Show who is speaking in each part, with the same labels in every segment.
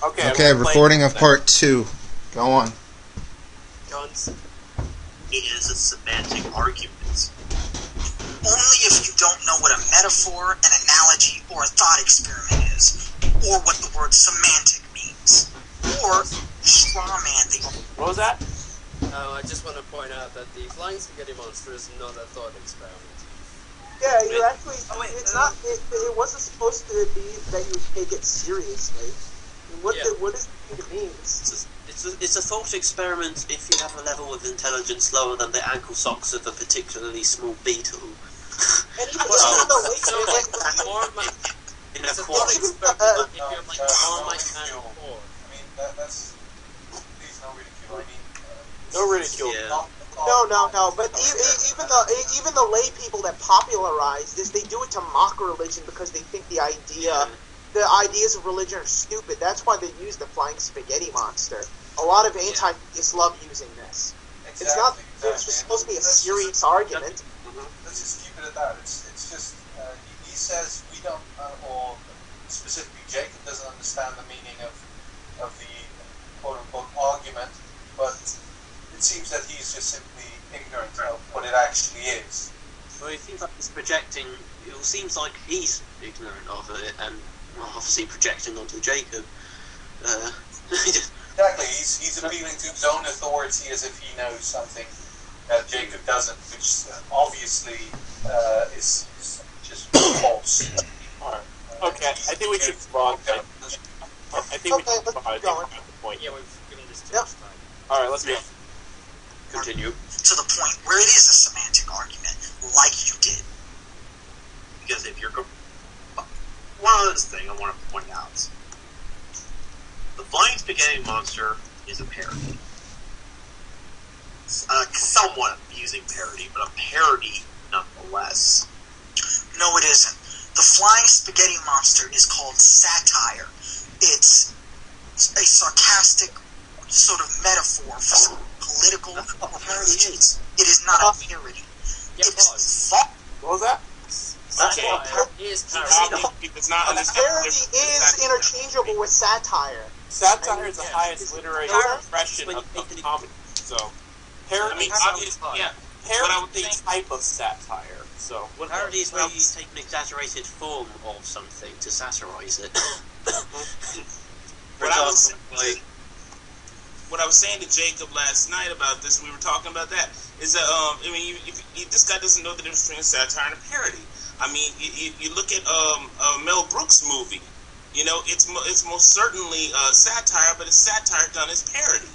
Speaker 1: Okay.
Speaker 2: Okay, recording of part two. Go on.
Speaker 1: Guns.
Speaker 3: is a semantic argument. Only if you don't know what a metaphor, an analogy, or a thought experiment is, or what the word semantic means, or strawman the
Speaker 1: What was that?
Speaker 4: Oh, I just want to point out that the flying spaghetti monster is not a thought experiment.
Speaker 5: Yeah, you actually.
Speaker 3: Oh, wait,
Speaker 5: it's not. It, it wasn't supposed to be that you take it seriously. What
Speaker 4: Yeah.
Speaker 5: the, what does it think it means?
Speaker 6: It's a, it's, a, it's a thought experiment if you have a level of intelligence lower than the ankle socks of a particularly small beetle
Speaker 5: And even,
Speaker 4: Well,
Speaker 5: even the late,
Speaker 4: so like Marmite,
Speaker 6: in a
Speaker 4: it's a thought experiment
Speaker 5: Uh,
Speaker 4: if you're like
Speaker 7: uh,
Speaker 4: Marmite
Speaker 7: no
Speaker 4: and
Speaker 7: ridicule.
Speaker 4: four.
Speaker 7: I mean, that, that's please no ridicule. I mean, uh,
Speaker 1: No ridicule.
Speaker 6: Yeah.
Speaker 7: not-
Speaker 5: no, no, no. But e- e- even the e- even the lay people that popularize this, they do it to mock religion because they think the idea, the ideas of religion are stupid. That's why they use the flying spaghetti monster. A lot of anti-theists love using this.
Speaker 7: Exactly,
Speaker 5: It's not.
Speaker 7: exactly.
Speaker 5: It's supposed to be a
Speaker 7: Let's just-
Speaker 5: serious argument.
Speaker 7: Let's just keep it at that. It's, it's just, uh, he, he says we don't, uh, or specifically Jacob doesn't understand the meaning of, of the quote unquote argument, but it seems that he's just simply ignorant of what it actually is.
Speaker 6: Well, it seems like he's projecting. It seems like he's ignorant of it, and well, obviously projecting onto Jacob. Uh,
Speaker 7: Exactly, he's, he's appealing to his own authority as if he knows something that Jacob doesn't, which uh, obviously uh, is, is just false.
Speaker 1: Alright.
Speaker 7: Uh,
Speaker 1: Okay, I think we should move on. I, I think we
Speaker 5: Okay,
Speaker 1: should
Speaker 5: let's
Speaker 1: move on. I think
Speaker 5: going.
Speaker 1: we're at the point.
Speaker 4: Yeah, we've given this too
Speaker 5: Yep.
Speaker 4: much time.
Speaker 1: Alright, let's go.
Speaker 6: continue.
Speaker 3: to the point where it is a semantic argument, like you did.
Speaker 8: because if you're go- one other thing I want to point out, the flying spaghetti monster is a parody. It's a uh, somewhat amusing parody, but a parody nonetheless.
Speaker 3: No, it isn't. The flying spaghetti monster is called satire. It's a sarcastic sort of metaphor for some political or religions. It is not a parody.
Speaker 4: Yeah,
Speaker 3: It
Speaker 4: pause.
Speaker 1: What was that?
Speaker 4: Satire is parody.
Speaker 1: He does not
Speaker 5: A
Speaker 1: understand.
Speaker 5: parody is interchangeable with satire.
Speaker 1: Satire is the highest literary
Speaker 6: Parody
Speaker 1: expression of, of comedy. So, parody
Speaker 9: I mean,
Speaker 1: is
Speaker 9: obviously, yeah. What I would
Speaker 1: parody type of satire. So,
Speaker 6: Well, parody is where you take an exaggerated form of something to satirize it.
Speaker 9: What I was saying-
Speaker 6: like,
Speaker 9: what I was saying to Jacob last night about this, we were talking about that, is that um, I mean, you, if, if this guy doesn't know the difference between satire and a parody. I mean, you, you, you look at um, a Mel Brooks movie. You know, it's mo- it's most certainly uh, satire, but it's satire done as parody.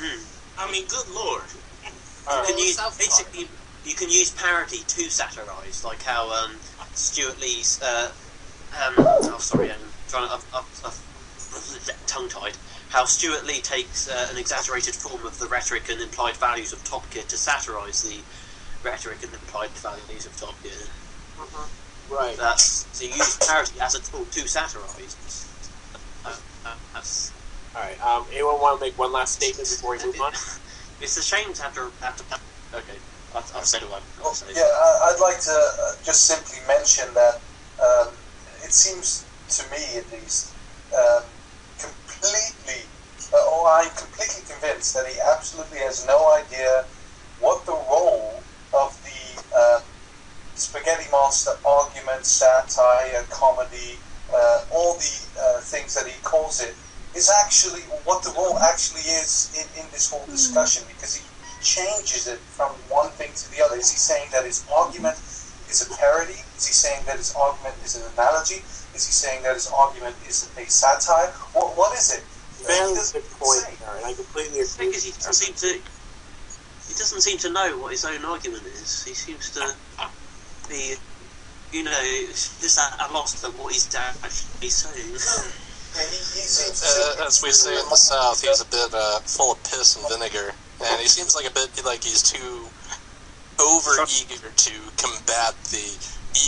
Speaker 6: hmm.
Speaker 9: I mean, good lord.
Speaker 1: all
Speaker 6: You can use basically you can use parody to satirize, like how um, Stewart Lee's. Uh, um, oh, sorry, I'm trying to. I've, I've, I've tongue tied. How Stewart Lee takes uh, an exaggerated form of the rhetoric and implied values of Top Gear to satirize the rhetoric and implied values of Top Gear.
Speaker 1: Right.
Speaker 6: That's so you use parody as a tool to satirize. Uh, uh, that's
Speaker 1: All right. Um, anyone want to make one last statement before we move on?
Speaker 6: It's a shame to have to have to. Okay, I've, I've said what I've got to say.
Speaker 7: Yeah, I- I'd like to uh, just simply mention that um, it seems to me, at least, um, completely, uh, or I'm completely convinced that he absolutely has no idea what the role of the um, spaghetti monster argument, satire, comedy, uh, all the uh, things that he calls it, is actually what the role actually is in, in this whole discussion because he changes it from one thing to the other. Is he saying that his argument is a parody? Is he saying that his argument is an analogy? Is he saying that his argument is a satire? What, what is it?
Speaker 1: Very
Speaker 7: He doesn't
Speaker 1: good point. Aaron. I completely
Speaker 6: The thing
Speaker 1: agree.
Speaker 6: is, he doesn't seem to. He doesn't seem to know what his own argument is. He seems to be, you know, just at a loss to what he's actually saying.
Speaker 7: He, he seems to
Speaker 10: Uh, as we say in the South, he's a bit uh, full of piss and vinegar, and he seems like a bit like he's too over eager to combat the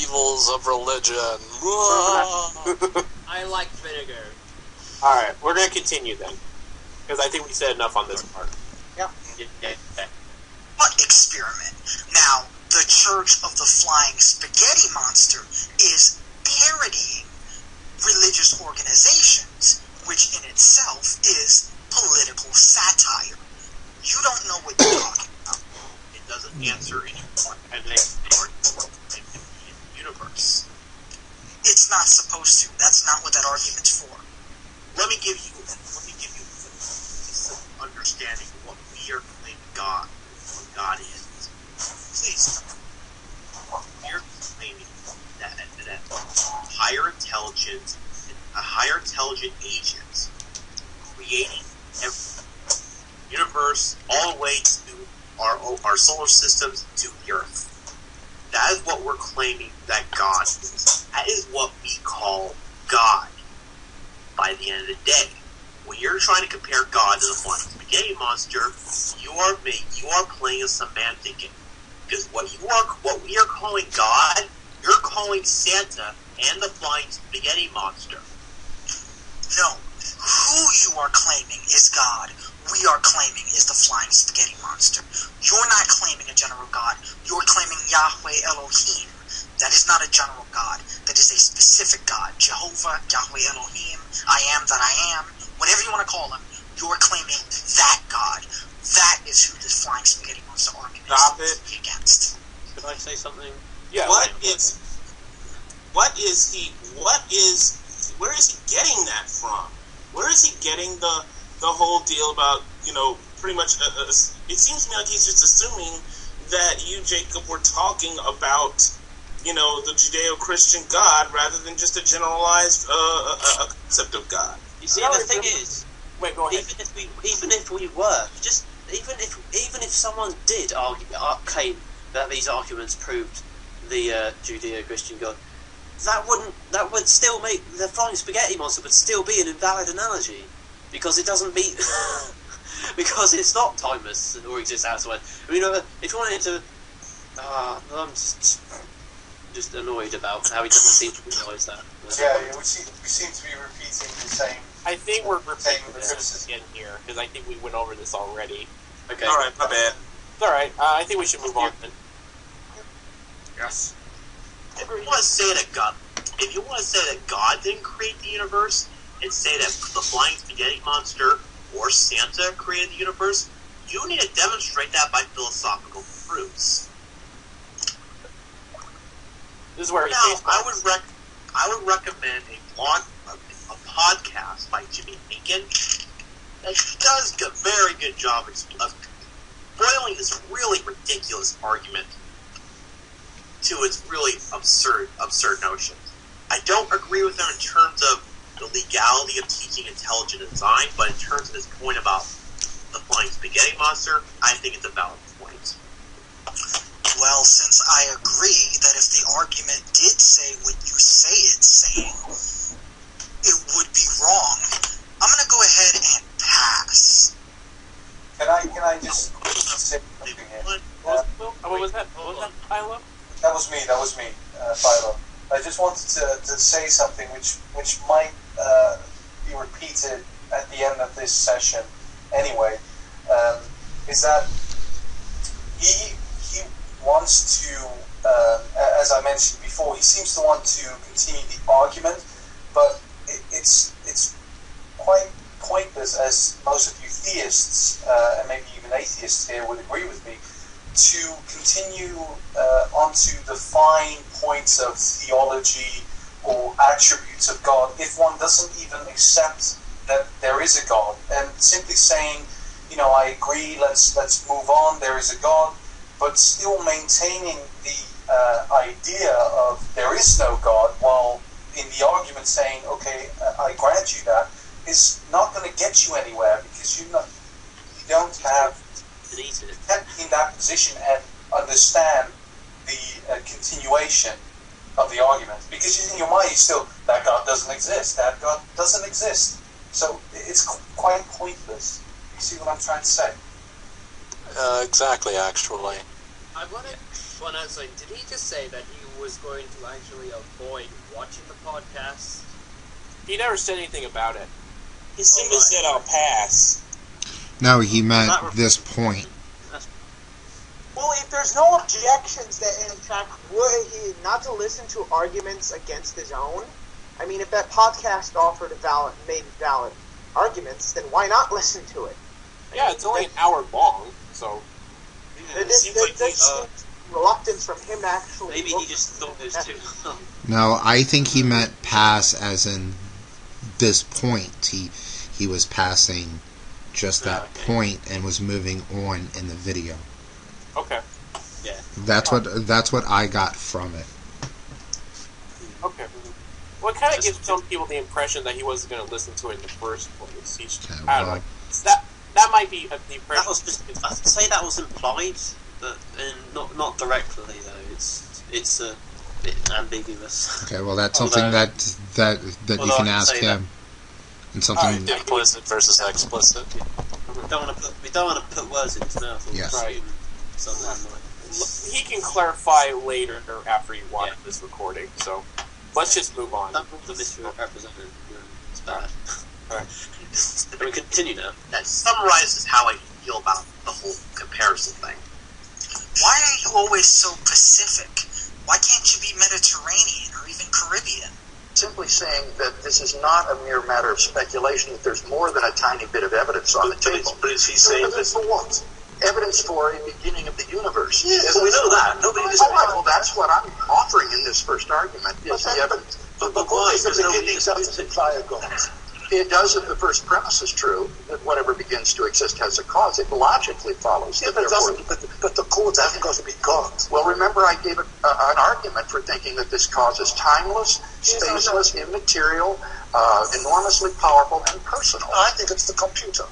Speaker 10: evils of religion.
Speaker 4: I like vinegar.
Speaker 1: All right, we're gonna continue then, because I think we said enough on this part.
Speaker 6: Yeah, yeah, yeah.
Speaker 3: What experiment? Now, the Church of the Flying Spaghetti Monster is parodying religious organizations, which in itself is political satire. You don't know what you're talking about.
Speaker 8: It doesn't answer any part of the universe.
Speaker 3: It's not supposed to. That's not what that argument's for.
Speaker 8: Let me give you let me give you some understanding of what we are claiming God what God is. Please we're claiming that, that higher intelligence a higher intelligent agent creating universe all the way to our our solar systems to the Earth. That is what we're claiming that God is. That is what we call God. By the end of the day, when you're trying to compare God to the flying spaghetti monster, you are you are playing a semantic game. Because what you are, what we are calling God, you're calling Santa and the flying spaghetti monster.
Speaker 3: No. Who you are claiming is God, we are claiming is the flying spaghetti monster. You're not claiming a general God. You're claiming Yahweh Elohim. That is not a general God. That is a specific God. Jehovah, Yahweh Elohim, I am that I am, whatever you want to call him. You're claiming that God. That is who this flying spaghetti monster argument
Speaker 9: Stop
Speaker 3: is
Speaker 9: it.
Speaker 3: against.
Speaker 6: Could I say something?
Speaker 1: Yeah.
Speaker 9: What is what is he what is where is he getting that from? Where is he getting the the whole deal about you know pretty much? Uh, uh, it seems to me like he's just assuming that you Jacob were talking about you know the Judeo-Christian God rather than just a generalized uh, a, a concept of God.
Speaker 6: You see,
Speaker 1: No,
Speaker 6: the thing is,
Speaker 1: Wait, go ahead.
Speaker 6: even if we even if we were just even if even if someone did argue claim that these arguments proved the uh, Judeo-Christian God, that wouldn't that would still make the flying spaghetti monster would still be an invalid analogy because it doesn't meet because it's not timeless or exists outside. I mean, if you wanted to, uh, I'm just just annoyed about how he doesn't seem to realise that.
Speaker 7: Yeah, yeah, we we seem to be repeating the same.
Speaker 1: I think we're repeating
Speaker 7: Same
Speaker 1: this
Speaker 7: criticism.
Speaker 1: again here because I think we went over this already.
Speaker 6: Okay.
Speaker 9: All right, my bad.
Speaker 1: It's all right. Uh, I think we should move on. Then.
Speaker 9: Yes.
Speaker 8: If you want to say that God, if you want to say that God didn't create the universe, and say that the flying spaghetti monster or Santa created the universe, you need to demonstrate that by philosophical proofs.
Speaker 1: This is where
Speaker 8: Now, I would rec- I would recommend a blog, a, a podcast by Jimmy Beacon that does a very good job of of boiling this really ridiculous argument to its really absurd, absurd notions. I don't agree with him in terms of the legality of teaching intelligent design, but in terms of his point about the flying spaghetti monster, I think it's a valid point.
Speaker 3: Well, since I agree that if the argument did say what you say it's saying, it would be wrong, I'm going to go ahead and pass.
Speaker 7: Can I can I just say something here?
Speaker 8: What-
Speaker 1: What was, what was that? What was that, Philo?
Speaker 7: That was me. That was me, uh, Philo. I just wanted to, to say something which which might uh, be repeated at the end of this session. Anyway, um, is that he he wants to, a- as I mentioned before, he seems to want to continue the argument, but it, it's it's quite pointless, as most of you theists uh, and maybe even atheists here would agree with me, to continue uh, onto the fine points of theology or attributes of God if one doesn't even accept that there is a God. And simply saying, you know, I agree, let's let's move on, there is a God, but still maintaining the uh, idea of there is no God while in the argument saying, okay, I grant you that, is not going to get you anywhere because you not you don't have
Speaker 6: Delete it.
Speaker 7: get in that position and understand the uh, continuation of the argument. Because in your mind, you still, that God doesn't exist, that God doesn't exist. So it's quite pointless. You see what I'm trying to say?
Speaker 10: Uh, exactly, actually.
Speaker 4: I want to point out something. Did he just say that he was going to actually avoid watching the podcast?
Speaker 1: He never said anything about it.
Speaker 9: He simply said, "I'll pass."
Speaker 2: No, he meant
Speaker 6: re-
Speaker 2: this point.
Speaker 5: Well, if there's no objections that, in fact, would he not to listen to arguments against his own? I mean, if that podcast offered a valid, made valid arguments, then why not listen to it?
Speaker 1: Yeah, it's only an hour long, so
Speaker 9: Yeah, it
Speaker 5: This,
Speaker 9: seems
Speaker 5: this,
Speaker 9: like they,
Speaker 5: this
Speaker 9: uh,
Speaker 5: seems reluctance from him to actually.
Speaker 6: Maybe he just thought those
Speaker 5: at-
Speaker 6: two.
Speaker 2: No, I think he meant pass as in this point. He he was passing just that
Speaker 6: Okay.
Speaker 2: point and was moving on in the video.
Speaker 1: okay, Yeah.
Speaker 2: That's what that's what I got from it.
Speaker 1: okay. Well, it kind of gives some people the impression that he wasn't going to listen to it in the first place. He's,
Speaker 2: Yeah,
Speaker 1: I don't
Speaker 2: well-
Speaker 1: know. So that that might be the impression.
Speaker 6: That was just, I'd say that was implied, but not not directly though. It's it's a bit ambiguous.
Speaker 2: Okay, well that's
Speaker 6: Although-
Speaker 2: something that that that you can ask
Speaker 6: say that-
Speaker 2: him. And something ah,
Speaker 10: Implicit versus explicit.
Speaker 6: We don't want to put we don't want to put words in his mouth. Or
Speaker 2: Yes.
Speaker 1: Right.
Speaker 6: Something like
Speaker 1: he can clarify later or after you watch
Speaker 6: Yeah.
Speaker 1: this recording. So let's just move on.
Speaker 6: that was misrepresented. It's bad.
Speaker 1: Alright.
Speaker 6: Can we continue now?
Speaker 8: That summarizes how I feel about the whole comparison thing.
Speaker 3: Why are you always so Pacific? Why can't you be Mediterranean or even Caribbean?
Speaker 11: simply saying that this is not a mere matter of speculation, that there's more than a tiny bit of evidence on the
Speaker 8: But, but, is,
Speaker 11: table.
Speaker 8: but is he saying
Speaker 11: Evidence for what? Evidence for a beginning of the universe.
Speaker 8: Yes, we know that. Nobody
Speaker 11: All
Speaker 8: disagrees.
Speaker 11: right, well, that's what I'm offering in this first argument, is the evidence.
Speaker 8: But, but why?
Speaker 11: the
Speaker 8: Because nobody
Speaker 11: beginnings
Speaker 8: disagrees.
Speaker 11: imply a God. It does if the first premise is true, that whatever begins to exist has a cause. It logically follows
Speaker 8: Yeah, but it. But, but the cause hasn't got to be God.
Speaker 11: Well, remember I gave a, uh, an argument for thinking that this cause is timeless, spaceless, immaterial, uh, enormously powerful, and personal.
Speaker 8: I think it's the computer.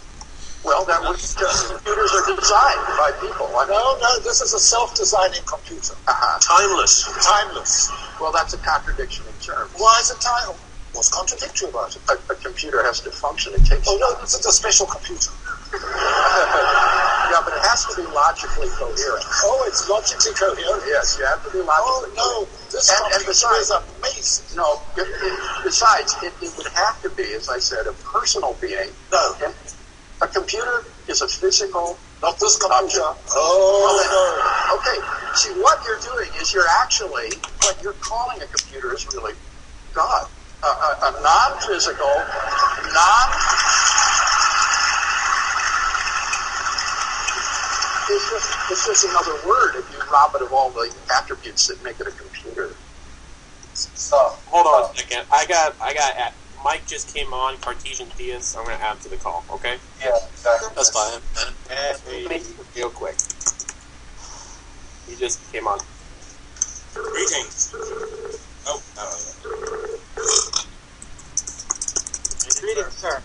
Speaker 11: Well, that would uh, computers are designed by people. I mean,
Speaker 8: No, no, this is a self-designing computer.
Speaker 11: uh-huh.
Speaker 8: Timeless. Timeless.
Speaker 11: Well, that's a contradiction in terms.
Speaker 8: Why is it timeless? What's contradictory about it?
Speaker 11: A, a computer has to function. It takes
Speaker 8: Oh no, this is a special computer.
Speaker 11: yeah, but it has to be logically coherent.
Speaker 8: Oh, it's logically coherent.
Speaker 11: Yes, you have to be logically.
Speaker 8: Oh
Speaker 11: logically
Speaker 8: no, this
Speaker 11: And- and besides-
Speaker 8: is amazing.
Speaker 11: No, it, it, besides, it, it would have to be, as I said, a personal being.
Speaker 8: No,
Speaker 11: And a computer is a physical
Speaker 8: not this computer.
Speaker 11: object.
Speaker 8: Oh
Speaker 11: Okay, see, what you're doing is you're actually, what you're calling a computer is really God. A, a, a non-physical, non... It's just, it's just another word if you rob it of all the attributes that make it a computer.
Speaker 7: So
Speaker 1: Hold on a second. I got I got at, Mike just came on. Cartesian Theist. I'm going to add to the call. Okay.
Speaker 7: Yeah, exactly.
Speaker 10: That's fine.
Speaker 1: Real quick. He just came on.
Speaker 9: greetings. Oh, uh,
Speaker 5: Greetings, sir.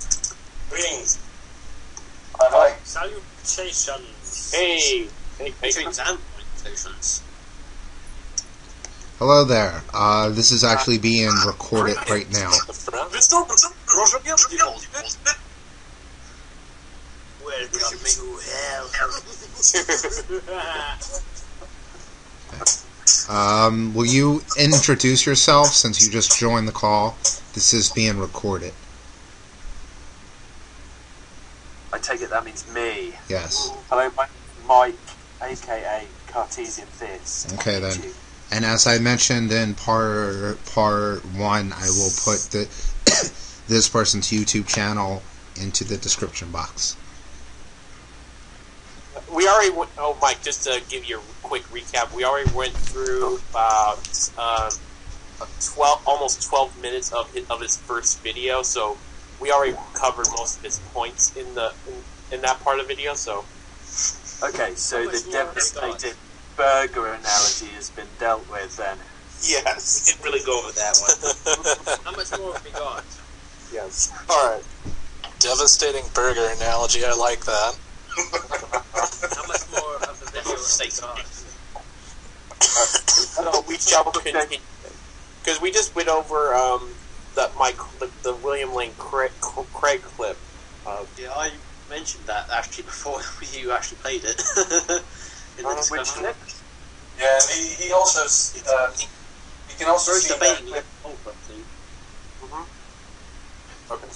Speaker 9: Greetings.
Speaker 7: I like.
Speaker 4: Salutations.
Speaker 1: Hey. Hey, hey,
Speaker 6: salutations.
Speaker 2: Hello there. Uh, this is actually being recorded right now.
Speaker 4: Welcome to hell.
Speaker 2: Um, will you introduce yourself since you just joined the call? This is being recorded.
Speaker 12: I take it that means me.
Speaker 2: Yes.
Speaker 12: Hello, my Mike, aka Cartesian on
Speaker 2: Okay, then. And as I mentioned in part part one, I will put the this person's YouTube channel into the description box.
Speaker 1: we already went, oh Mike, just to give you a quick recap, we already went through about um, twelve, almost twelve minutes of his, of his first video. So we already covered most of his points in the in, in that part of the video. So
Speaker 12: Okay, so the
Speaker 4: much more have we got?
Speaker 12: devastated burger analogy has been dealt with then.
Speaker 9: Yes, we didn't really go over that one.
Speaker 4: How much more have we got?
Speaker 1: yes, all right.
Speaker 10: Devastating burger analogy. I like that.
Speaker 4: How much more of the video have we got?
Speaker 1: So we shall continue because we just went over um, the Mike the, the William Lane Craig, Craig clip. Uh,
Speaker 6: Yeah, I mentioned that actually before you actually played it. in the
Speaker 1: Uh, which
Speaker 6: discussion.
Speaker 1: clip?
Speaker 7: Yeah, he, he also uh, you can also
Speaker 6: Very
Speaker 7: see that clip.
Speaker 6: the whole thing.
Speaker 1: Okay.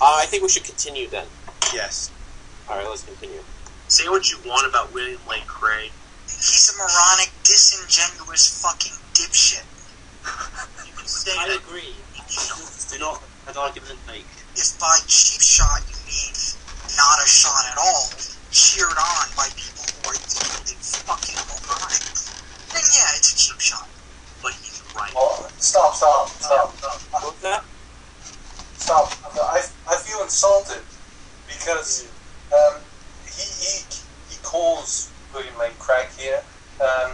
Speaker 1: Uh, I think we should continue then.
Speaker 6: Yes.
Speaker 1: All right, let's continue.
Speaker 8: Say what you want about William Lane Craig.
Speaker 3: He's a moronic, disingenuous fucking dipshit.
Speaker 8: You can say
Speaker 4: I
Speaker 8: that.
Speaker 4: agree.
Speaker 6: Do not an argument make.
Speaker 3: if by cheap shot you mean not a shot at all, cheered on by people who are equally fucking alive, then yeah, it's a cheap shot.
Speaker 8: But he's right.
Speaker 7: Well, stop, stop, stop.
Speaker 1: What's that?
Speaker 7: Stop. I, I feel insulted because um, he, he, he calls William Lane Craig here um,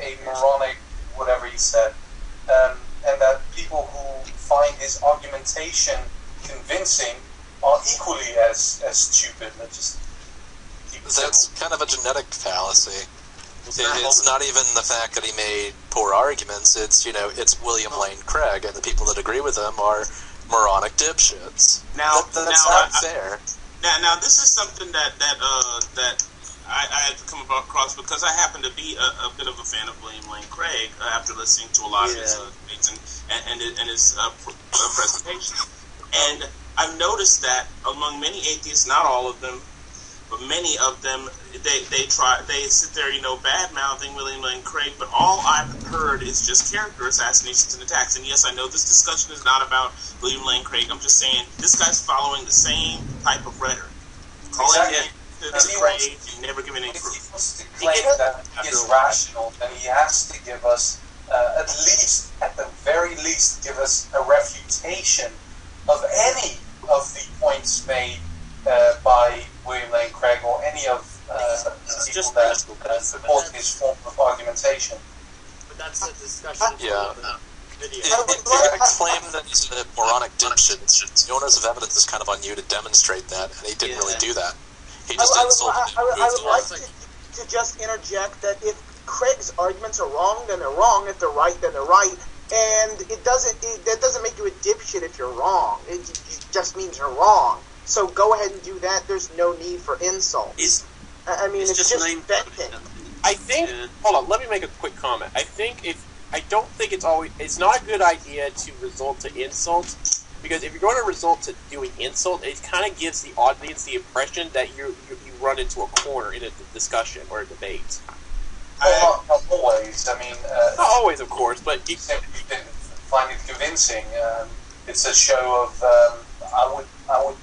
Speaker 7: a moronic, whatever he said, um, and that people who find his argumentation convincing are equally as, as stupid. That just keep it
Speaker 10: That's
Speaker 7: simple.
Speaker 10: kind of a fallacy.
Speaker 8: It's
Speaker 10: It,
Speaker 8: not
Speaker 10: it's not even the fact that he made poor arguments. It's you know, it's William Lane Craig, and the people that agree with him are moronic dipshits.
Speaker 9: Now,
Speaker 10: That- that's
Speaker 9: now,
Speaker 10: not
Speaker 9: I-
Speaker 10: fair.
Speaker 9: Now, now this is something that that uh, that I, I had to come across because I happen to be a, a bit of a fan of William Lane Craig after listening to a lot of his
Speaker 6: Yeah.
Speaker 9: uh, debates and and, and, his- uh, pr- uh, presentations. And I've noticed that among many atheists, not all of them, but many of them, they they try they sit there, you know, bad mouthing William Lane Craig. But all I've heard is just character assassinations and attacks. And yes, I know this discussion is not about William Lane Craig. I'm just saying this guy's following the same type of rhetoric. Calling
Speaker 7: Exactly.
Speaker 9: it
Speaker 7: And
Speaker 9: to
Speaker 7: he
Speaker 9: Craig
Speaker 7: wants-
Speaker 9: and never giving any
Speaker 7: If he
Speaker 9: proof.
Speaker 7: wants to claim that he is rational, then he has to give us, uh, at least, at the very least, give us a refutation of any of the points made uh, by William Lane Craig or any of uh, the
Speaker 6: It's
Speaker 7: people
Speaker 6: just
Speaker 7: that uh, support his form of argumentation.
Speaker 4: But that's the discussion
Speaker 10: Yeah.
Speaker 4: for the video.
Speaker 10: If, if you're going to claim that he's a moronic dipshit, the onus of evidence is kind of on you to demonstrate that, and he didn't really do that. He
Speaker 5: I,
Speaker 10: just
Speaker 5: I would,
Speaker 10: insulted
Speaker 5: I,
Speaker 10: him.
Speaker 5: I would, I would like to, to just interject that if Craig's arguments are wrong, then they're wrong. If they're right, then they're right. And it doesn't it, that doesn't make you a dipshit if you're wrong. It, it just means you're wrong. So go ahead and do that. There's no need for insult.
Speaker 6: It's,
Speaker 5: I I mean,
Speaker 6: it's
Speaker 5: it's,
Speaker 6: just
Speaker 5: just
Speaker 6: name
Speaker 5: venting.
Speaker 1: I think.
Speaker 6: Yeah.
Speaker 1: Hold on. Let me make a quick comment. I think if I don't think it's always it's not a good idea to resort to insults because if you're going to resort to doing insult, it kind of gives the audience the impression that you you, you run into a corner in a discussion or a debate.
Speaker 7: Well, not, not always. I mean, uh,
Speaker 1: Not always, of course, but you,
Speaker 7: if you didn't find it convincing. Um, it's a show of, um, I would, I would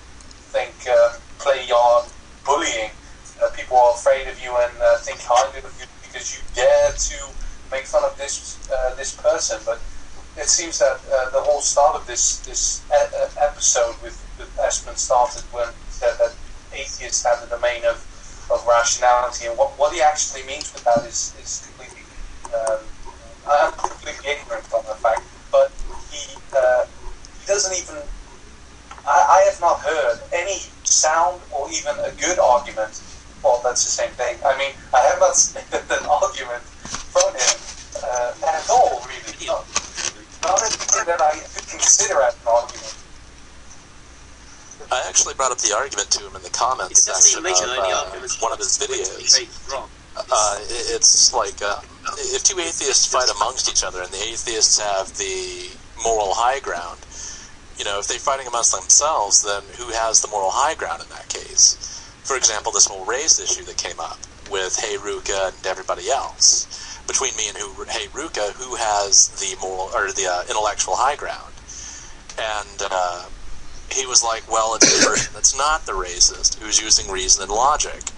Speaker 7: think, um, play on bullying. Uh, people are afraid of you and uh, think highly of you because you dare to make fun of this uh, this person. But it seems that uh, the whole start of this this e- episode with, with Esplin started when he said that atheists have the domain of, of rationality, and what, what he actually means with that is, is completely. Um, I'm completely ignorant on the fact, but he uh, he doesn't even. I, I have not heard any sound or even a good argument. Well, that's the same thing. I mean, I have not seen an argument from him uh, at all, really. Not, not anything that I could consider as an argument.
Speaker 10: I actually brought up the argument to him in the comments section of uh, one of his
Speaker 6: It's
Speaker 10: videos. Uh, it's like uh, if two atheists fight amongst each other and the atheists have the moral high ground, you know, if they're fighting amongst themselves, then who has the moral high ground in that case? For example, this whole race issue that came up with Hey Ruka and everybody else. Between me and who, Hey Ruka, who has the moral or the uh, intellectual high ground? And uh, he was like, "Well, it's the person that's not the racist who's using reason and logic."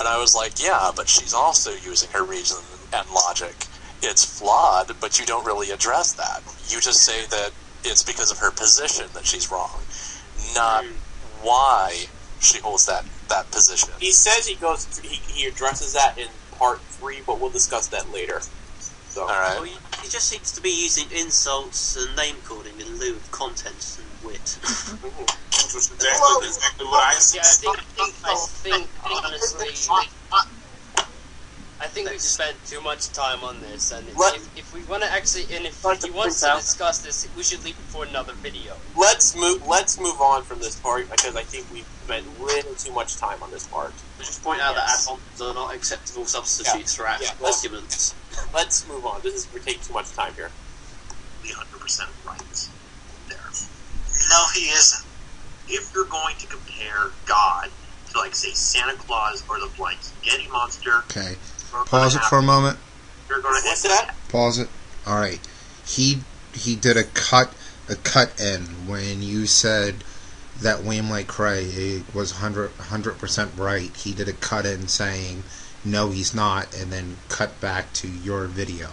Speaker 10: And I was like, yeah, but she's also using her reason and logic. It's flawed, but you don't really address that. You just say that it's because of her position that she's wrong, not why she holds that, that position.
Speaker 1: he says he goes he, he addresses that in part three, but we'll discuss that later. So
Speaker 10: All
Speaker 6: Well, he, he just seems to be using insults and name calling in lieu of content and wit. Mm-hmm.
Speaker 9: Which was exactly, exactly what I
Speaker 4: Yeah, I think, I think honestly, I think we've spent too much time on this, and
Speaker 1: Let-
Speaker 4: if, if we want to actually, and if
Speaker 1: Start to
Speaker 4: he wants to discuss this, we should leave it for another video.
Speaker 1: let's move let's move on from this part because I think we've spent little too much time on this part.
Speaker 6: Just point out
Speaker 4: Yes.
Speaker 6: that add-ons are not acceptable substitutes for actual
Speaker 1: Yeah, let's- Let's move on. This is we're taking too much time here.
Speaker 8: be 100% right there.
Speaker 3: No, he isn't.
Speaker 8: If you're going to compare God to, like, say, Santa Claus or the like Spaghetti Monster,
Speaker 2: Okay.
Speaker 8: You're
Speaker 2: Pause it for a moment.
Speaker 8: You're going to
Speaker 1: What's that?
Speaker 2: Pause it. All right. He he did a cut a cut in when you said that Wayne like Cray was 100 percent right. He did a cut in saying, "No, he's not," and then cut back to your video.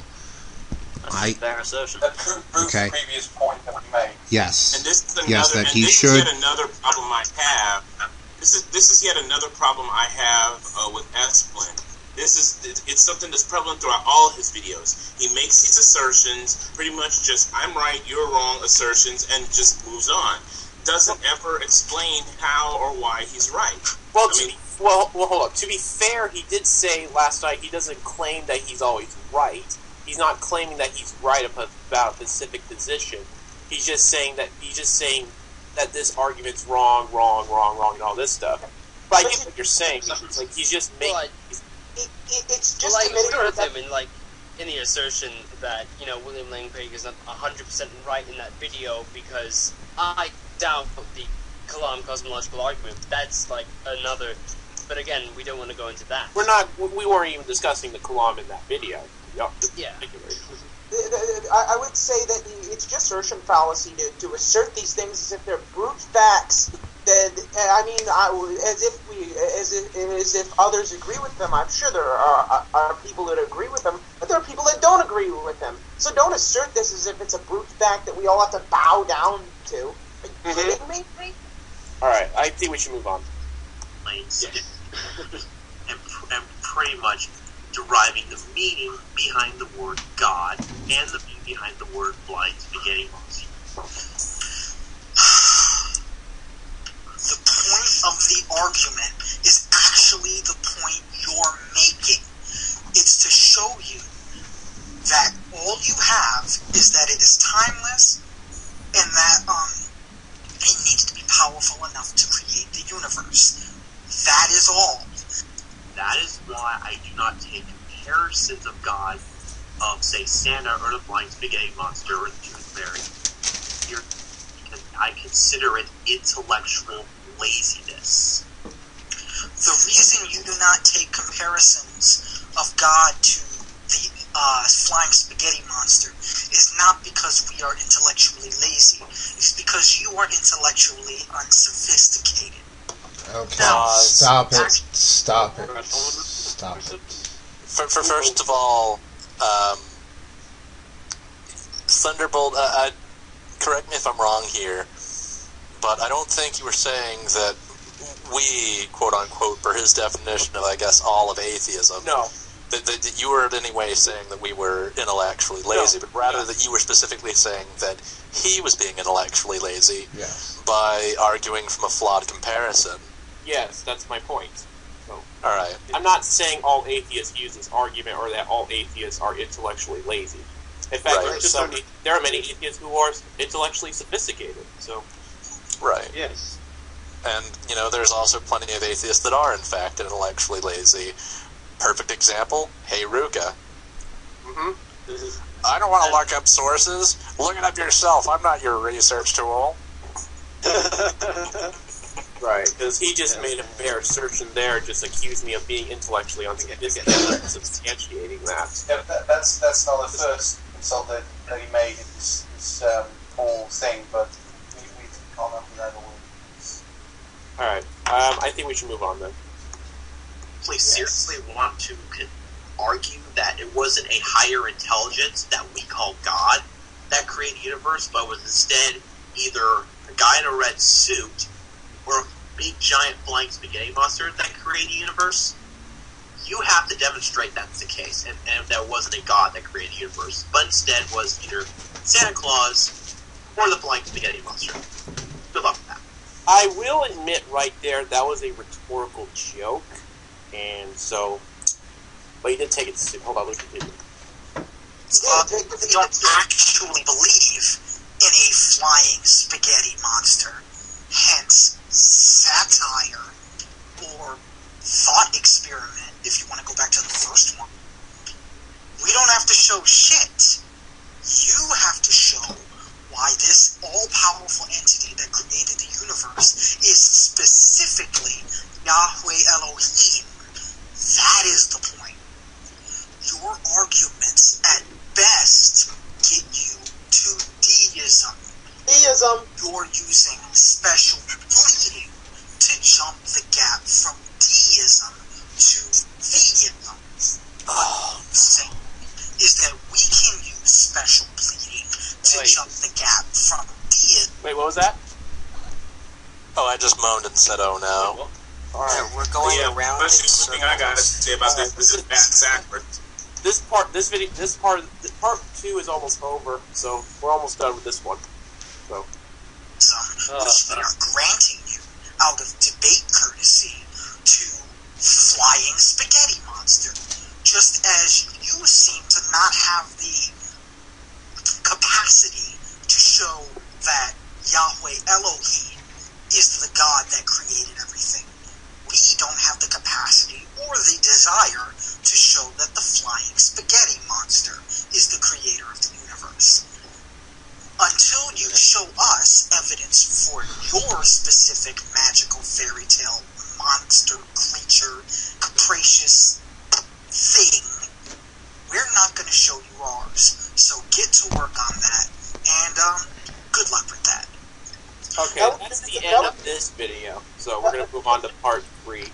Speaker 6: That's
Speaker 2: I-
Speaker 6: a fair assertion.
Speaker 7: That proves
Speaker 2: Okay.
Speaker 7: the previous point that we made.
Speaker 2: Yes.
Speaker 9: And this is another,
Speaker 2: Yes, that he
Speaker 9: this
Speaker 2: should-
Speaker 9: is yet another problem I have. This is this is yet another problem I have uh, with Esplin. This is it's something that's prevalent throughout all his videos. He makes these assertions, pretty much just "I'm right, you're wrong" assertions, and just moves on. Doesn't ever explain how or why he's right.
Speaker 1: Well,
Speaker 9: I
Speaker 1: to
Speaker 9: mean-
Speaker 1: be, well, well, hold on. To be fair, he did say last night he doesn't claim that he's always right. He's not claiming that he's right about, about a specific position. He's just saying that he's just saying that this argument's wrong, wrong, wrong, wrong, and all this stuff. But I get what you're saying. It's like he's just making.
Speaker 4: Well, I-
Speaker 5: It, it, it's just
Speaker 4: I
Speaker 5: admitting
Speaker 4: with him in like in the assertion that you know William Lane Craig is not hundred percent right in that video because I doubt the Kalam cosmological argument. That's like another. But again, we don't want to go into that.
Speaker 1: We're not. We weren't even discussing the Kalam in that video. Yep.
Speaker 4: Yeah.
Speaker 5: I, I would say that it's just assertion fallacy to, to assert these things as if they're brute facts. That I mean, I, as if we, as if, as if others agree with them. I'm sure there are, are people that agree with them, but there are people that don't agree with them. So don't assert this as if it's a brute fact that we all have to bow down to. Are you
Speaker 1: Mhm.
Speaker 5: kidding me?
Speaker 1: All right. I think we should move on.
Speaker 8: lanes and, and pretty much deriving the meaning behind the word God and the meaning behind the word blind spaghetti monster.
Speaker 3: The point of the argument is actually the point you're making. It's to show you that all you have is that it is timeless and that um it needs to be powerful enough to create the universe. That is all.
Speaker 8: That is why I do not take comparisons of God of, say, Santa or the blind spaghetti monster or the tooth fairy. I consider it intellectual laziness.
Speaker 3: The reason you do not take comparisons of God to the uh, flying spaghetti monster is not because we are intellectually lazy. It's because you are intellectually unsophisticated.
Speaker 2: Okay.
Speaker 3: Now,
Speaker 2: Stop it. Stop it. Stop it.
Speaker 10: For, for first of all, um, Thunderbolt. Uh, uh, correct me if I'm wrong here, but I don't think you were saying that we, quote unquote, for his definition of, I guess, all of atheism.
Speaker 1: No.
Speaker 10: That, that, that you were in any way saying that we were intellectually lazy, but rather that you were specifically saying that he was being intellectually lazy
Speaker 2: Yes.
Speaker 10: by arguing from a flawed comparison.
Speaker 1: Yes, that's my point.
Speaker 10: All right.
Speaker 1: I'm not saying all atheists use this argument or that all atheists are intellectually lazy. In fact,
Speaker 10: Right.
Speaker 1: there, are some, there are many atheists who are intellectually sophisticated. So,
Speaker 10: Right.
Speaker 1: yes.
Speaker 10: And, you know, there's also plenty of atheists that are, in fact, intellectually lazy. Perfect example, Hey Ruka.
Speaker 1: hmm
Speaker 10: I don't want to look up sources. Look it up yourself. I'm not your research tool.
Speaker 1: Right. Because he just made a bare assertion there, just accused me of being intellectually unsophisticated, substantiating that.
Speaker 7: Yeah, that, that's that's not the first insult that, that he made in this, this um, whole thing, but we, we can comment on that all.
Speaker 1: All right. Um, I think we should move on then.
Speaker 8: Please seriously want to argue that it wasn't a higher intelligence that we call God that created the universe, but was instead either a guy in a red suit or a big giant flying spaghetti monster that created the universe? You have to demonstrate that's the case, and, and that wasn't a God that created the universe, but instead was either Santa Claus or the flying spaghetti monster. Good luck with that.
Speaker 1: I will admit right there that was a rhetorical joke, and so, but he did take it. Hold on, let's continue.
Speaker 3: Uh, you don't actually believe in a flying spaghetti monster. Hence, satire or thought experiment, if you want to go back to the first one. We don't have to show shit. You have to show why this all powerful entity that created the universe is specifically Yahweh Elohim. That is the point. Your arguments at best get you to deism.
Speaker 5: Deism.
Speaker 3: You're using special pleading to jump the gap from deism to veganism. But the thing is that we can use special pleading to
Speaker 1: Wait.
Speaker 3: jump the gap from deism.
Speaker 1: Wait, what was that?
Speaker 10: Oh, I just moaned and said, "Oh no."
Speaker 1: All right.
Speaker 6: Yeah, we're going
Speaker 9: yeah,
Speaker 6: around in
Speaker 9: first thing I got to say about this, this is back backwards.
Speaker 1: This part, this video, this part, this part two is almost over, so we're almost done with this one. So,
Speaker 3: which we are granting you out of debate courtesy to flying spaghetti monster. Just as you seem to not have the capacity to show that Yahweh Elohim is the God that created everything, we don't have the capacity or the desire to show that the flying spaghetti monster is the creator of the universe. Until you show us evidence for your specific magical fairy tale monster creature capricious thing we're not going to show you ours so get to work on that and um good luck with that
Speaker 1: okay,
Speaker 5: That
Speaker 1: that's the end of this video. So we're gonna move on to part three.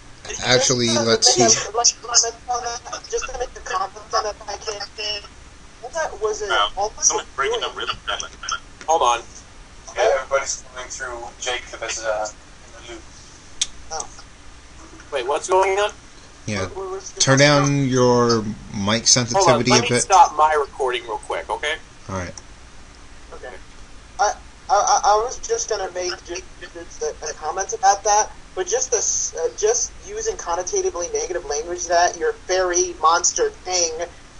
Speaker 2: Actually,
Speaker 5: Just
Speaker 2: let's see.
Speaker 5: a- let's comment on that, Just to make the comment on that, I can't. What was it?
Speaker 9: Wow,
Speaker 5: all
Speaker 9: someone's
Speaker 5: was
Speaker 9: breaking
Speaker 5: doing-
Speaker 9: up.
Speaker 1: Hold on.
Speaker 7: Yeah, everybody's going through Jacob as a in the loop.
Speaker 1: Wait, what's going on?
Speaker 2: Yeah. Turn down your mic
Speaker 1: on.
Speaker 2: sensitivity
Speaker 1: Let
Speaker 2: a
Speaker 1: me
Speaker 2: bit.
Speaker 1: stop my recording real quick, okay?
Speaker 2: All right.
Speaker 5: Okay. I, I, I was just gonna make just, just a, a comment about that, but just this, uh, just using connotatively negative language that your fairy monster thing.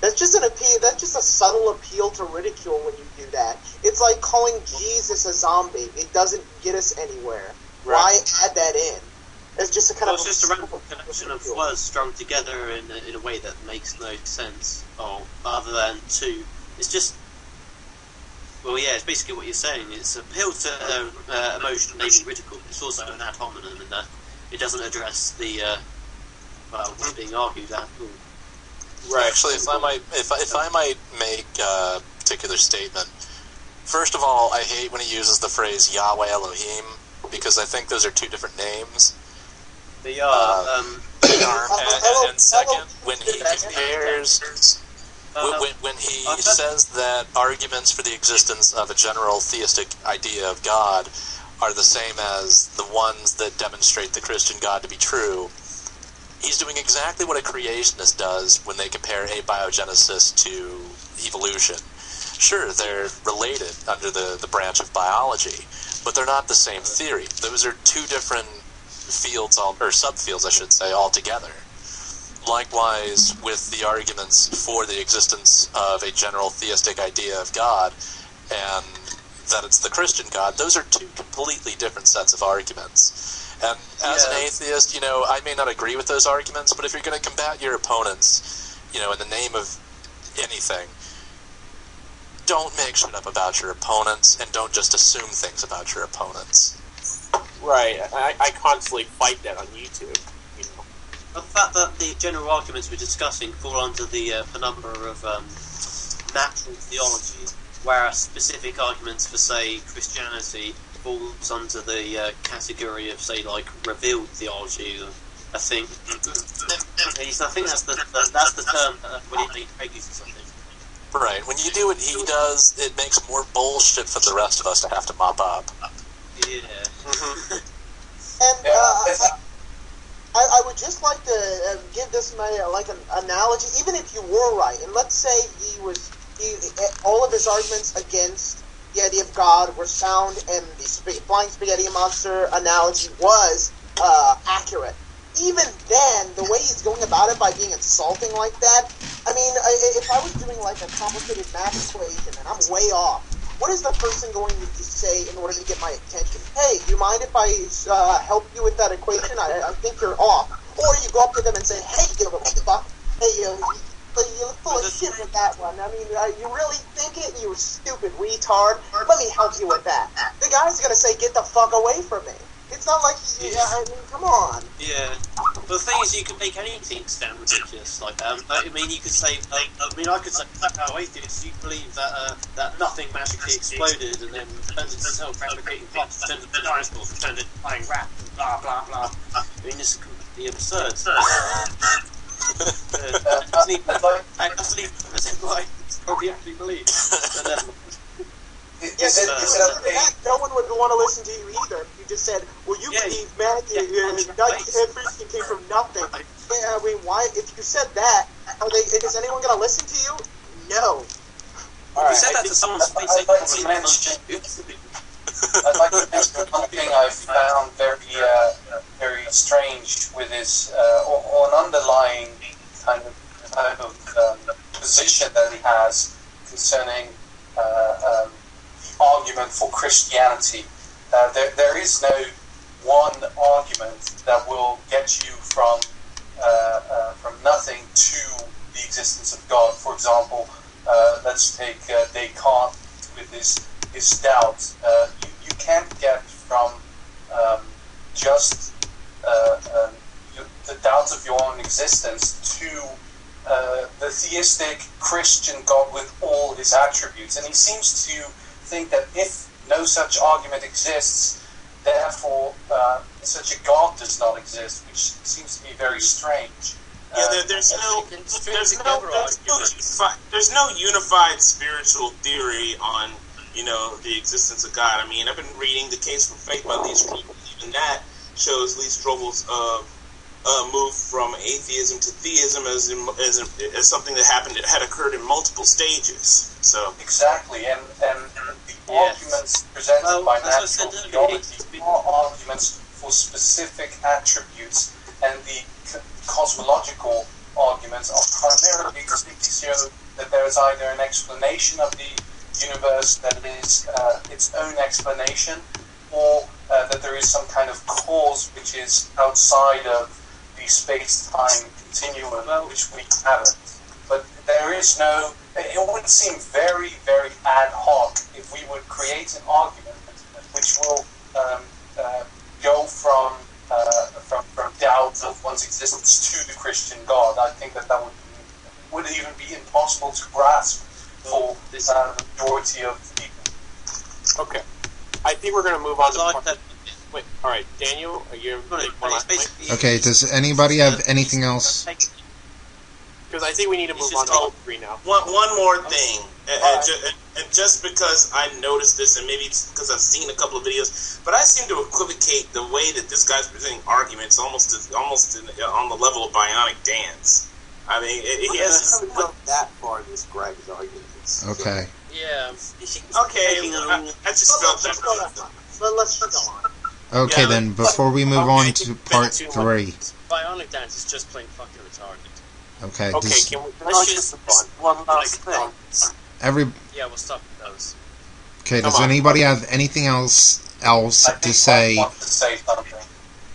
Speaker 5: That's just an appeal. That's just a subtle appeal to ridicule when you do that. It's like calling Jesus a zombie. It doesn't get us anywhere. Why add that in? It's just a kind
Speaker 6: Well,
Speaker 5: of
Speaker 6: it's just a random collection of words strung together in a, in a way that makes no sense, or other than to. It's just. Well, yeah, it's basically what you're saying. It's appeal to uh, uh, emotion, maybe ridicule. It's also an ad hominem in that it doesn't address the. Uh, well, what's being argued at all.
Speaker 1: Right.
Speaker 10: Actually, if I might, if I, if I might make a particular statement, first of all, I hate when he uses the phrase Yahweh Elohim because I think those are two different names.
Speaker 6: They are.
Speaker 10: Uh,
Speaker 6: um,
Speaker 10: And, and, and second, when he compares, when, when, when he
Speaker 6: uh,
Speaker 10: says that arguments for the existence of a general theistic idea of God are the same as the ones that demonstrate the Christian God to be true, he's doing exactly what a creationist does when they compare abiogenesis to evolution. Sure, they're related under the, the branch of biology, but they're not the same theory. Those are two different fields, all, or subfields, I should say, altogether. Likewise, with the arguments for the existence of a general theistic idea of God and that it's the Christian God, those are two completely different sets of arguments. And as an atheist, you know, I may not agree with those arguments, but if you're going to combat your opponents, you know, in the name of anything, don't make shit up about your opponents and don't just assume things about your opponents.
Speaker 1: Right. I, I constantly fight that on YouTube. You know.
Speaker 6: The fact that the general arguments we're discussing fall under the uh, penumbra of um, natural theology, whereas specific arguments for, say, Christianity falls under the uh, category of, say, like revealed theology. I think. I think that's the, the that's the term uh, when he Craig uses. I think.
Speaker 10: Right. When you do what he does, it makes more bullshit for the rest of us to have to mop up.
Speaker 6: Yeah.
Speaker 5: And
Speaker 7: Yeah,
Speaker 5: uh, I, I, I would just like to uh, give this my uh, like an analogy. Even if you were right, and let's say he was, he, uh, all of his arguments against the idea of God were sound, and the sp- flying spaghetti monster analogy was uh, accurate. Even then, the way he's going about it by being insulting like that, I mean, if I was doing like a complicated math equation and I'm way off, what is the person going to say in order to get my attention? Hey, you mind if I uh, help you with that equation? I, I think you're off. Or you go up to them and say, hey, you little fuck, hey, you, you look full of shit with that one. I mean, uh, you really think it, you stupid retard? Let me help you with that. The guy's gonna say, get the fuck away from me. It's not like, he, I mean, come on.
Speaker 6: Yeah. But the thing is, you can make anything sound ridiculous. Like, um, I mean, you could say, like, I mean, I could say, "Oh, atheists, you believe that uh, that nothing magically exploded and then turned into self-replicating parts, turned into dinosaurs, turned into playing rap, and blah blah blah." I mean, it's completely absurd. uh, doesn't even, doesn't even like what we actually believe. But, um,
Speaker 7: Is it, is it okay?
Speaker 5: no one would want to listen to you either you just said, "Well, you
Speaker 6: Yeah,
Speaker 5: believe man,
Speaker 6: yeah, that's
Speaker 5: God-
Speaker 6: right.
Speaker 5: everything came from nothing." Yeah, I mean, why? If you said that, are they? Is anyone going to listen to you? No.
Speaker 6: If you said that to someone's face, they
Speaker 7: I'd like to
Speaker 6: probably
Speaker 7: mention-
Speaker 6: mention.
Speaker 7: I'd like to mention one thing I found very, uh, very strange with his, uh, or, or an underlying kind of, kind of um, position that he has concerning uh, um, the argument for Christianity. Uh, there, there is no one argument that will get you from uh, uh, from nothing to the existence of God. For example, uh, let's take uh, Descartes with his his doubt. Uh, you, you can't get from um, just um, the doubt of your own existence to uh, the theistic Christian God with all his attributes. And he seems to think that if no such argument exists, therefore uh, such a God does not exist, which seems to be very strange.
Speaker 9: Yeah,
Speaker 7: Uh,
Speaker 9: there, there's no, there's no, there's no, unified, there's no unified spiritual theory on, you know, the existence of God. I mean, I've been reading The Case for Faith by Lee Strobel. Even that shows Lee Strobel's uh, uh, move from atheism to theism as, in, as, as something that happened that had occurred in multiple stages. So,
Speaker 7: Exactly, and, and
Speaker 6: Yes.
Speaker 7: arguments presented
Speaker 6: Well,
Speaker 7: by natural theology are arguments for specific attributes, and the cosmological arguments are primarily to show that there is either an explanation of the universe that is uh, its own explanation, or uh, that there is some kind of cause which is outside of the space-time continuum, which we haven't. But there is no. It would seem very, very ad hoc if we would create an argument which will um, uh, go from, uh, from from doubt of one's existence to the Christian God. I think that that would would even be impossible to grasp for
Speaker 6: This-
Speaker 7: uh, the majority of people.
Speaker 1: Okay. I think we're going to move on to.
Speaker 6: like
Speaker 1: part-
Speaker 6: that.
Speaker 1: Wait, all right, Daniel, are you
Speaker 6: But
Speaker 1: take one
Speaker 6: it's
Speaker 1: last point?
Speaker 6: basically-
Speaker 2: Okay, does anybody have anything else?
Speaker 1: Because I think we need to move on to
Speaker 9: all-
Speaker 1: all three now.
Speaker 9: one, one more thing. And, and,
Speaker 5: Alright.
Speaker 9: ju- and- and just because I noticed this, and maybe it's because I've seen a couple of videos, but I seem to equivocate the way that this guy's presenting arguments almost as, almost in, uh, on the level of bionic dance. I mean, it, he has this.
Speaker 1: haven't that far in this Greg's arguments.
Speaker 2: Okay.
Speaker 4: Yeah.
Speaker 9: Okay, I, I just felt
Speaker 5: Let's
Speaker 9: that.
Speaker 5: go on. Let- Let's go on.
Speaker 2: Okay,
Speaker 9: Yeah,
Speaker 2: then before we move on to part three.
Speaker 4: Bionic Dance is just plain fucking retarded.
Speaker 2: Okay,
Speaker 1: Okay,
Speaker 2: does
Speaker 1: can we, let's
Speaker 12: I
Speaker 1: just
Speaker 12: just
Speaker 1: move on.
Speaker 12: one last thing?
Speaker 2: every
Speaker 4: Yeah, we'll stop with those.
Speaker 2: okay? Does
Speaker 1: on.
Speaker 2: anybody have anything else else to say
Speaker 7: to say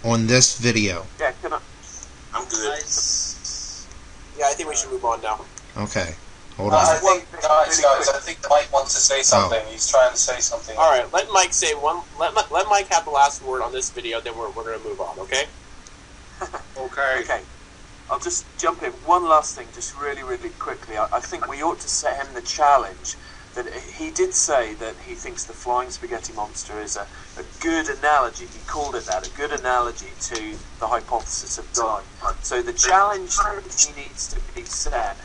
Speaker 2: on this video?
Speaker 12: Yeah, can I?
Speaker 9: I'm good.
Speaker 4: Guys,
Speaker 1: Yeah, I think we should move on now.
Speaker 2: Okay, hold
Speaker 7: Uh, I
Speaker 2: on.
Speaker 7: think, guys, guys, I think Mike wants to say something. He's trying to say something.
Speaker 1: All right, let Mike say one. Let let Mike have the last word on this video. Then we're, we're going to move on. Okay.
Speaker 6: Okay.
Speaker 12: Okay. I'll just jump in. One last thing, just really, really quickly. I, I think we ought to set him the challenge that he did say that he thinks the flying spaghetti monster is a, a good analogy. He called it that, a good analogy to the hypothesis of God. So the challenge that he needs to be set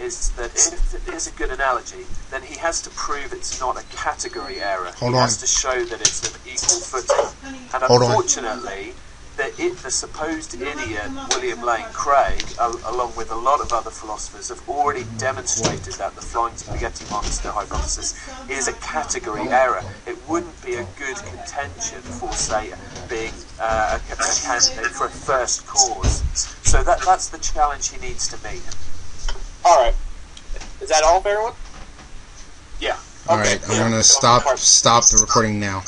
Speaker 12: is that if it is a good analogy, then he has to prove it's not a category error.
Speaker 2: Hold
Speaker 12: he
Speaker 2: on.
Speaker 12: has to show that it's an equal footing. And
Speaker 2: Hold on.
Speaker 12: Unfortunately, the, it, the supposed idiot William Lane Craig, al- along with a lot of other philosophers, have already demonstrated that the flying spaghetti monster hypothesis is a category error. It wouldn't be a good contention for, say, being uh, a, a candidate for a first cause. So that that's the challenge he needs to meet.
Speaker 1: All right. Is that all for everyone?
Speaker 12: Yeah.
Speaker 2: All
Speaker 1: Okay,
Speaker 2: right, I'm
Speaker 1: yeah.
Speaker 2: gonna stop stop the recording now.